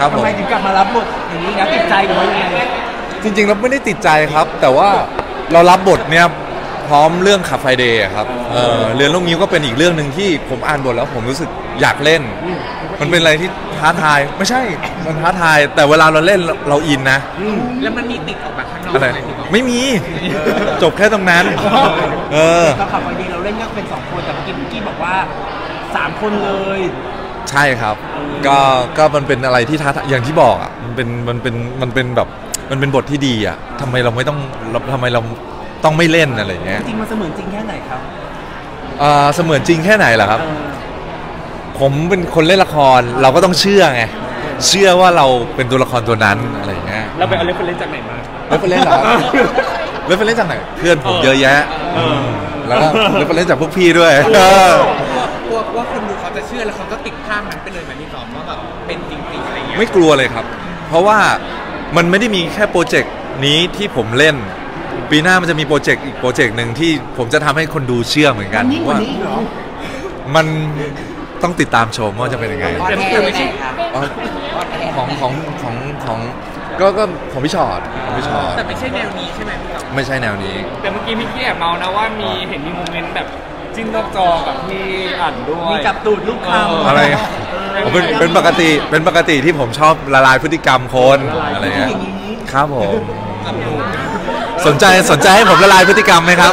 ครับผมทำไมถึงกลับมารับบทอย่างนี้นะติดใจหรือว่ายังไงจริงๆเราไม่ได้ติดใจครับ แต่ว่าเรารับบทเนี่ยพร้อมเรื่องขับไฟเดย์ครับเออเรือนลูกนิ้วก็เป็นอีกเรื่องหนึ่งที่ผมอ่านบทแล้วผมรู้สึกอยากเล่น มันเป็นอะไรที่ท้าทายไม่ใช่มันท้าทาย แต่เวลาเราเล่นเราเราอินนะแล้วมันมีติดออกมาข้างนอกอะไรหมพี่บอลไม่มีจบแค่ตรงนั้น เออตอนขับไฟเดย์เราเล่นก็เป็นสองคนแต่เมื่อกี้เมื่อกี้บอกว่าสามคนเลย ใช่ครับ ก็ก็มันเป็นอะไรที่ท้าทายอย่างที่บอกอะมันเป็นมันเป็นมันเป็นแบบมันเป็นบทที่ดีอะทำไมเราไม่ต้องเราทำไมเราต้องไม่เล่นอะไรอย่างเงี้ยจริงๆมันเสมือนจริงแค่ไหนครับอ่าเสมือนจริงแค่ไหนเหรอครับ เออผมเป็นคนเล่นละครเราก็ต้องเชื่อไงเชื่อว่าเราเป็นตัวละครตัวนั้นอะไรอย่างเงี้ยเราไปเอา reference จากไหนมา แล้วไปเล่นเหรอครับแล้วไปเล่นจากไหนเพื่อนผมเยอะแยะมแล้วก็แล้วไปเล่นจากพวกพี่ด้วยเออกลัวว่าคนดูเขา จะเชื่อแล้วเขาก็ติดภาพนั้นไปเลยไหมพี่ตอมว่าแบบเป็นจริงๆอะไรเงี้ยไม่กลัวเลยครับ เพราะว่ามันไม่ได้มีแค่โปรเจกต์นี้ที่ผมเล่น ปีหน้ามันจะมีโปรเจกต์อีกโปรเจกต์หนึ่งที่ผมจะทำให้คนดูเชื่อเหมือนกันมันยิ่งกว่าว่านี้อีกเหรอมันต้องติดตามชมว่าจะเป็นยังไงแต่มันคือไม่ใช่อ๋อของของของของก็ก็ของพี่ชอตของพี่ชอตแต่ไม่ใช่แนวนี้ใช่ไหมพี่ตอมไม่ใช่แนวนี้ แต่เมื่อกี้มิกกี้แอบเมานะว่ามีเห็นมีโมเมนต์แบบ จิ้นนอกจอกับพี่อั๋นด้วย มีจับตูดลูกคำอะไรอ๋อเป็นเป็นปกติเป็นปกติที่ผมชอบละลายพฤติกรรมคนอะไรเงี้ยอย่างนี้ครับผม สนใจสนใจให้ผมละลายพฤติกรรมไหมครับ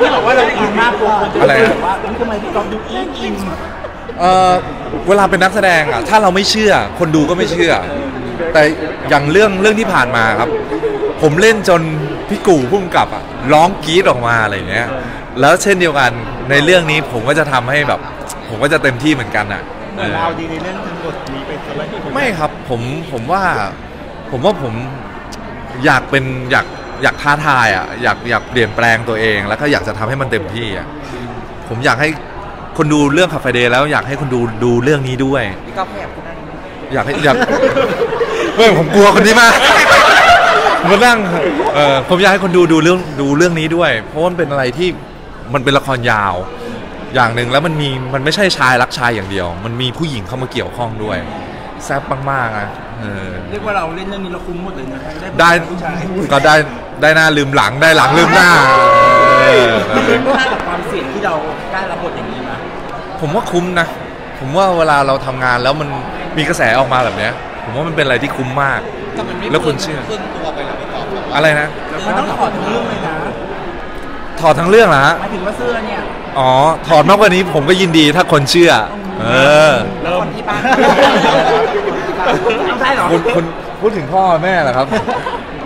ที่บอกว่าเราอินมากกว่าคนจะอะไรรู้นะสึกว่าทำไมพี่ก๊อฟดูอินอินเออเวลาเป็นนักแสดงอะถ้าเราไม่เชื่อ คนดูก็ไม่เชื่อ แต่อย่างเรื่องเรื่องที่ผ่านมาครับ ผมเล่นจนพี่กู่พุ่มกับอะร้องกรี๊ดออกมาอะไรอย่างเงี้ย แล้วเช่นเดียวกันในเรื่องนี้ผมก็จะทำให้แบบ ผมก็จะเต็มที่เหมือนกันอะเออเราดีในเรื่องทั้งหมดนี้เป็นอะไรที่ไม่ครับผมผมว่าผมว่าผมอยากเป็นอยากอยากท้าทายอะอยากอยากเปลี่ยนแปลงตัวเอง แล้วก็อยากจะทำให้มันเต็มที่อะผมอยากให้คนดูเรื่อง Club Friday แล้วอยากให้คนดูดูเรื่องนี้ด้วยพี่กอล์ฟแอบพูดได้ไหมอยากให้อยากเฮ้ยผมกลัวคนนี้มากมานั่งเออผมอยากให้คนดูดูเรื่องดูเรื่องนี้ด้วย เพราะว่ามันเป็นอะไรที่ มันเป็นละครยาว อย่างหนึ่งแล้วมันมีมันไม่ใช่ชายรักชายอย่างเดียว มันมีผู้หญิงเข้ามาเกี่ยวข้องด้วยแซ่บมากๆนะเออเรียกว่าเราเล่นเรื่องนี้เราคุ้มหมดเลยนะได้ผู้ชายก็ได้ได้หน้าลืมหลังได้หลังลืมหน้าเออมันเป็นค่ากับความเสี่ยงที่เราได้รับบทอย่างนี้มาผมว่าคุ้มนะ ผมว่าเวลาเราทำงานแล้วมันมีกระแสออกมาแบบเนี้ย ผมว่ามันเป็นอะไรที่คุ้มมากแต่มันไม่แล้วคนเชื่อครึ่งตัวไปแล้วพี่ตอมแบบว่าอะไรนะ มันต้องถอดทั้งเรื่องเลยนะ ถอดทั้งเรื่องเหรอฮะหมายถึงว่าเสื้อเนี่ยอ๋อ ถอดมากกว่านี้ผมก็ยินดีถ้าคนเชื่อ เออเริ่มที่บ้านเอาได้เหรอคุณคุณพูดถึงพ่อแม่เหรอครับ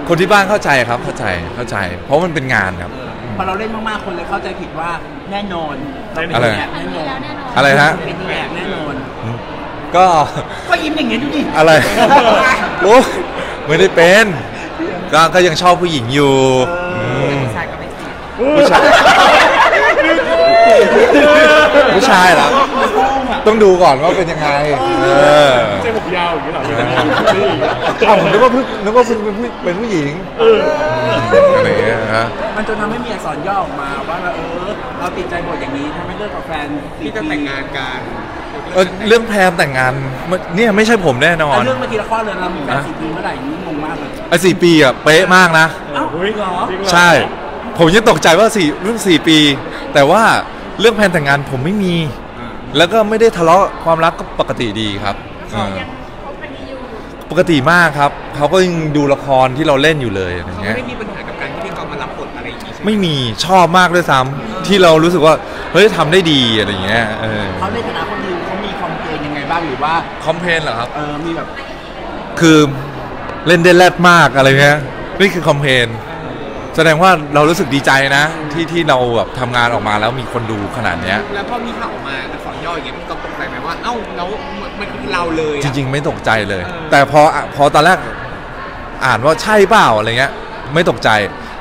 คนที่บ้านเข้าใจครับเข้าใจเข้าใจ เพราะมันเป็นงานครับ พอเราเล่นมากๆคนเลยเข้าใจผิดว่าแน่นอนเราเป็นอะไรแอบแน่นอนอะไรฮะเป็นแอบแน่นอนก็ก็ยิ้มอย่างเงี้ยดูดิอะไรโอ้ไม่ได้เป็นก็ก็ยังชอบผู้หญิงอยู่ ผู้ชายผู้ชายเหรอต้องดูก่อนว่าเป็นยังไง เออใช่ผมยาวอย่างนี้เหรออ้าวผมนึกว่าเพิ่งนึกว่าเพิ่งเป็นผู้เป็นผู้หญิงอะไรอย่างเงี้ยฮะมันจนทำให้มีอักษรย่อออกมาว่าเออเราติดใจบทอย่างนี้ทำให้เลิกกับแฟนที่จะแต่งงานกันเออเรื่องแพรมแต่งงานมันเนี่ยไม่ใช่ผมแน่นอนเอาเรื่องเมื่อกี้ละครเลยเรามีแฟนสี่ปีเมื่อไหร่นี่งงมากเลยไอ้สี่ปีอะเป๊ะมากนะเอ้าเหรอใช่ ผมยังตกใจว่าสี่เรื่องสี่ปี แต่ว่าเรื่อง plan แต่งงานผมไม่มี แล้วก็ไม่ได้ทะเลาะความรักก็ปกติดีครับเออปกติมากครับเขาก็ยังดูละครที่เราเล่นอยู่เลยอะไรเขาเงี้ยไม่มีปัญหากับการที่พี่กอล์ฟมารับบทอะไรอย่างงี้ใช่ไหมไม่มีชอบมากด้วยซ้ำที่เรารู้สึกว่าเฮ้ยทำได้ดีอะไรเงี้ยเออเขาในฐานะคนดูเขามี complain ยังไงบ้างหรือว่า complain เหรอครับ เออมีแบบคือเล่นได้แรดมากอะไรเงี้ยนี่คือคอมเพลน แสดงว่าเรารู้สึกดีใจนะ ที่ที่เราแบบทำงานออกมาแล้วมีคนดูขนาดเนี้ย แล้วพอมีข่าวออกมาอักษรย่ออย่างเงี้ยพี่ก๊อฟตกใจไหมว่าเอ้าแล้วมันคือเราเลยจอะ ริง ๆ ไม่ตกใจเลย เออ แต่พอพอตอนแรกอ่านว่าใช่เปล่าอะไรเงี้ย ไม่ตกใจ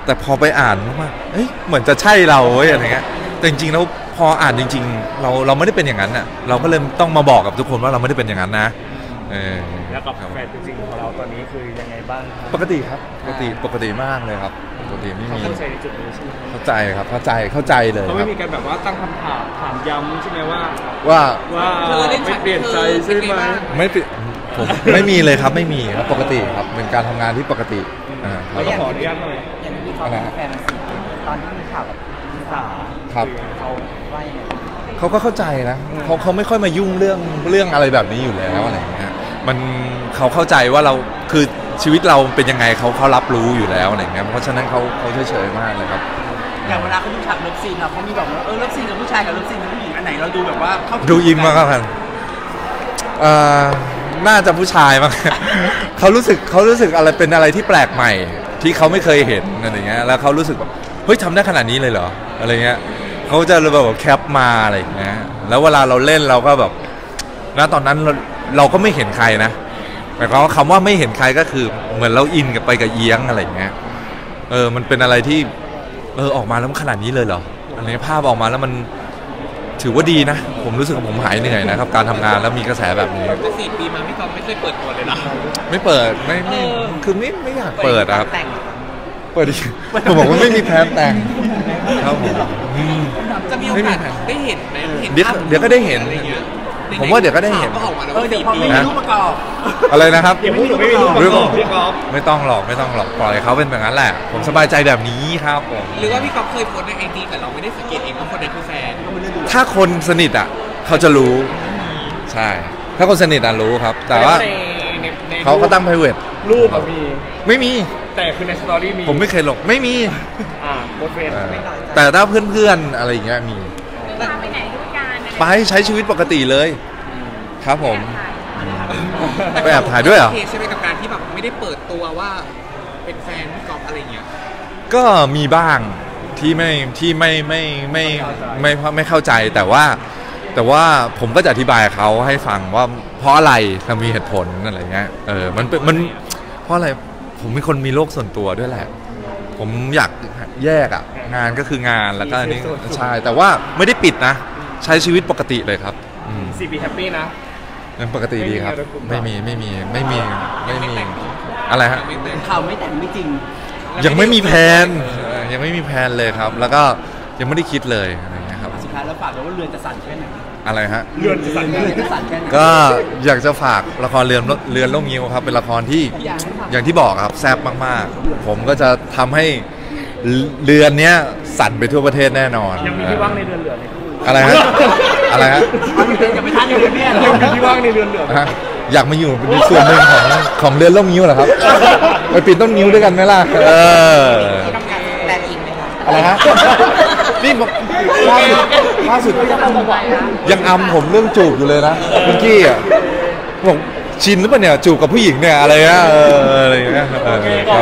แต่พอไปอ่านว่าเอ้ยเหมือนจะใช่เราเว้ยอะไรเงี้ยแต่จริงๆแล้วพออ่านจริง ๆ เราเราไม่ได้เป็นอย่างนั้นอะเราก็เลยต้องมาบอกกับทุกคนว่าเราไม่ได้เป็นอย่างนั้นนะ เเออแล้วกับครับ แฟนจริงๆของเราตอนนี้คือยังไงบ้างครับปกติครับปกติปกติมากเลยครับ ปกติไม่เขามีเข้าใจในจุดนี้ใช่ไหมครับเข้าใจครับเข้าใจเข้าใจเลยเขาคไม่รับมีการแบบว่าตั้งคำถามถามย้ำใช่ไหมว่า ว่า ว่าเธอเล่นไม่ฉากเปลี่ยนใจใช่ไหมไม่ปิผม ไม่มีเลยครับไม่มีครับปกติครับเป็นการทำงานที่ปกติอ่าคแล้รัวบก็ขออนุญาตหน่อยอย่างที่เขาอะไรเป็นฮะแฟนซีตอนที่มีข่าวกับลิซ่าครับ เขาว่ายังไงบ้างเขาก็เข้าใจนะเขาเขาไม่ค่อยมายุ่งเรื่องเรื่องอะไรแบบนี้อยู่แล้วอะไรอย่างเงี้ย มันเขาเข้าใจว่าเราคือชีวิตเราเป็นยังไงเขาเขารับรู้อยู่แล้วอะไรอย่างเงี้ยเพราะฉะนั้นเขาเขาเฉยๆมากเลยครับอย่างเวลาเขาดูฉากเลิฟซีนเราเขามีบอกว่าเออเลิฟซีนกับผู้ชายกับเลิฟซีนกับผู้หญิงอันไหนเราดูแบบว่าเข้าถึงดูอินมากครับเอ่อน่าจะผู้ชายมั้งเขารู้สึกเขารู้สึกอะไรเป็นอะไรที่แปลกใหม่ ที่เขาไม่เคยเห็นอะไรเงี้ยแล้วเขารู้สึกแบบเฮ้ยทำได้ขนาดนี้เลยเหรออะไรเงี้ยเขาจะแบบแคปมาอะไรอย่างเงี้ยแล้วเวลาเราเล่นเราก็แบบณตอนนั้น เราเราก็ไม่เห็นใครนะหมายความว่าคำว่าไม่เห็นใครก็คือเหมือนเราอินกับไปกับเอียงอะไรอย่างเงี้ยเออมันเป็นอะไรที่เออออกมาแล้วมันขนาดนี้เลยเหรออันนี้ภาพออกมาแล้วมันถือว่าดีนะ ผมรู้สึกว่าผมหายเหนื่อยนะครับ การทำงานแล้วมีกระแสแบบนี้แต่สี่ปีมาพี่กอล์ฟไม่เคยเปิดตัวเลยนะไม่เปิดไม่ไม่เออคือไม่ไม่อยากเปิดอะครับแต่งเปิดดิผมบอกว่าไม่มีแพลนแต่งครับผมอืมจะมีโอกาสได้เห็นไหมเห็นเดี๋ยวภาพเดี๋ยวก็ได้เห็นอะไรเงี้ย ผมว่าเดี๋ยวก็ได้เห็นข่ก็ออกมาแล้วเออว่าเดี๋ยวสี่พอปีไม่มีรูปประกอบอะไรนะครับอย่าพูดถึงไม่มีรูปประกอบพี่กอล์ฟไม่ต้องหรอกไม่ต้องหรอกปล่อยเขาเป็นแบบนั้นแหละ ผมสบายใจแบบนี้ครับผมหรือว่าพี่กอล์ฟเคยโพสต์ในไอจีแต่เราไม่ได้สังเกตเองว่าคนนั้นคือแฟนถ้าคนสนิทอะ เขาจะรู้ ใช่ ถ้าคนสนิทอะรู้ครับ แต่ว่าในในในเขาก็ตั้ง private รูปอะมีไม่มี แต่คือในสตอรี่มีผมไม่เคยลงไม่มีอ่าโพสต์เฟซเออแต่ถ้าเพื่อนๆอะไรอย่างเงี้ยมีพาไปไหนด้วยกันอะ ไรไปใช้ชีวิตปกติเลยครับผม ไปแอบถ่ายด้วยเหรอ โอเคใช่ไหมกับการที่แบบไม่ได้เปิดตัวว่าเป็นแฟนพี่กอล์ฟอะไรเงี้ย ก็มีบ้างที่ไม่ที่ไม่ไม่ไม่ไม่ไม่ไม่เข้าใจแต่ว่า แต่ว่าผมก็จะอธิบายเขาให้ฟังว่าเพราะอะไรเรามีเหตุผลอะไรเงี้ยเออมันเป็นมันเพราะอะไรผมเป็นคนมีโลกส่วนตัวด้วยแหละ ผมอยากแยกอะงานก็คืองานแล้วก็อันนี้ใช่แต่ว่าไม่ได้ปิดนะ ใช้ชีวิตปกติเลยครับอืมสี่ปีแฮปปี้นะ ยังปกติดีครับ ไม่ไม่มีมีอะไรไม่มีไม่มีไม่มีอะไรฮะไม่แต่งข่าวไม่แต่งไม่จริง ยังไม่มีแผนเออยังไม่มีแผนเลยครับ แล้วก็ยังไม่ได้คิดเลยอะไรเงี้ยครับ สุดท้ายแล้วฝากไว้ว่าเรือนจะสั่นแค่ไหนอะไรฮะเลื่อนจะสั่นเรือนจะสั่นแค่ไหน ก็อยากจะฝากละครเรือนเรือนโลกงิ้วครับเป็นละครที่อย่างที่บอกครับแซ่บมากๆ ผมก็จะทำให้เรือนเนี้ยสั่นไปทั่วประเทศแน่นอน ยังมีที่ว่างในเรือนเหลือไหม อะไรฮะอะไรฮะจะไม่ทันเลยเนี่ยยังมีที่ว่างในเรือนเหลือไหมฮะอยากมาอยู่เป็นส่วนหนึ่งของของเรือนโลกงิ้วเหรอครับไปปีนต้นงิ้วด้วยกันไหมล่ะเออต้องการแต่งอีกไหมคะอะไรฮะนี่บอกล่าสุดล่าสุดก็ยังยังอำผมเรื่องจูบอยู่เลยนะคุณกี้อะบอกชินหรือเปล่าเนี่ยจูบกับผู้หญิงเนี่ยอะไรเงี้ยเอออะไรเงี้ยเออครับ